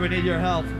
we need your help.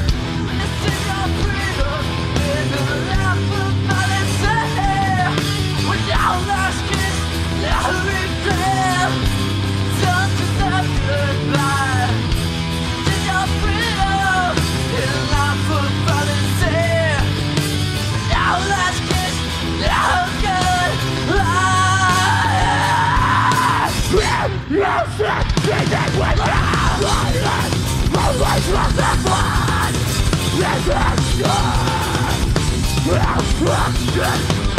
a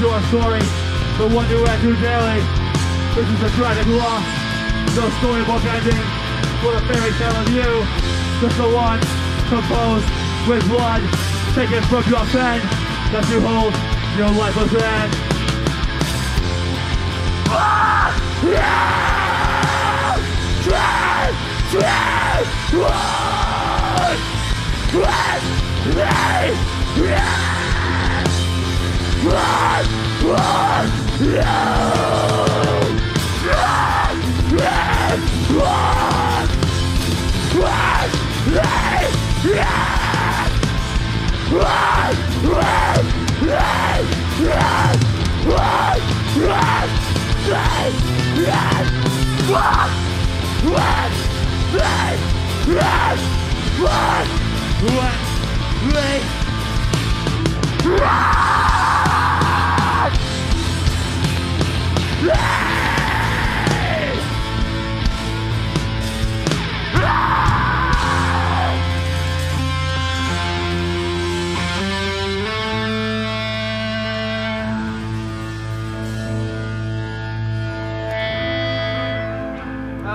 your story. The one you read through daily. This is a tragic loss. No storybook ending. for the fairy tale of you. Just the one composed with blood taken from your pen that you hold your life within. Ah! Yeah! Three, three, one! Three, three, yeah! Right!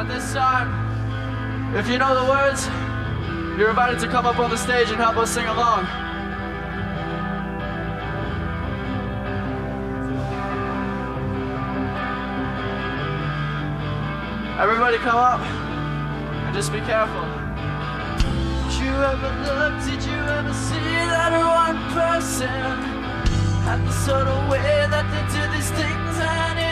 This time, if you know the words, you're invited to come up on the stage and help us sing along. Everybody come up and just be careful. Did you ever look, did you ever see that one person? At the sort of way that they do these things and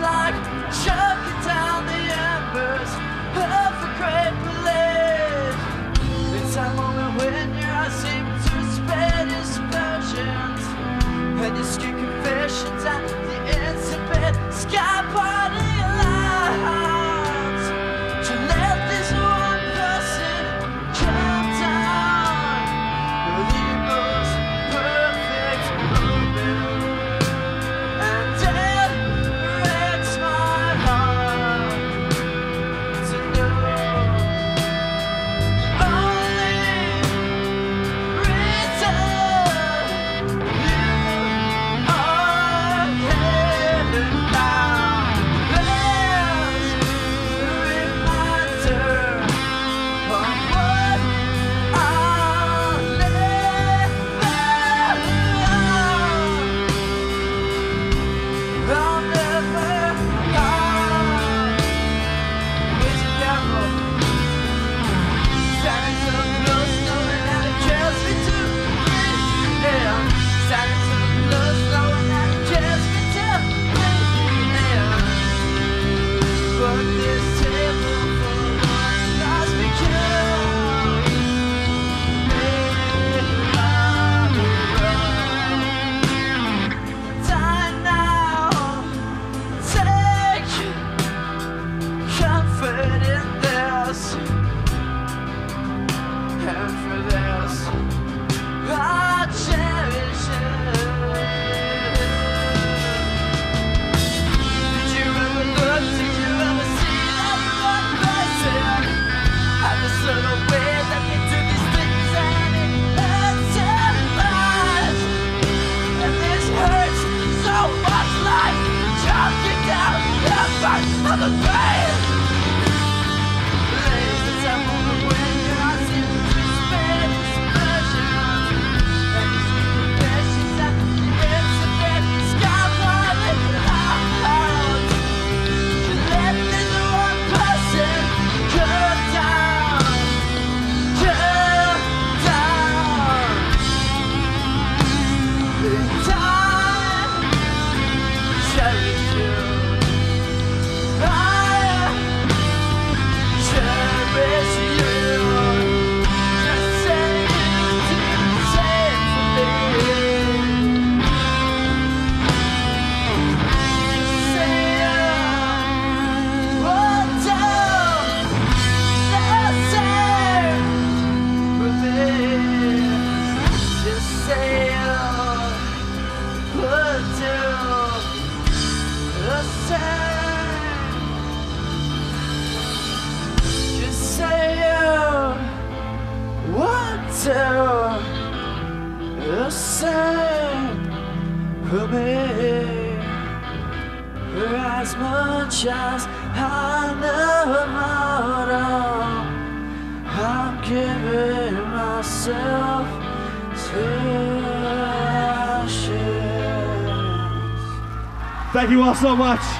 like choking down the embers of. It's moment when your eyes seem to spread and you skin confessions at the incipient sky party. as much as I love out all. I'm giving myself to ashes. Thank you all so much.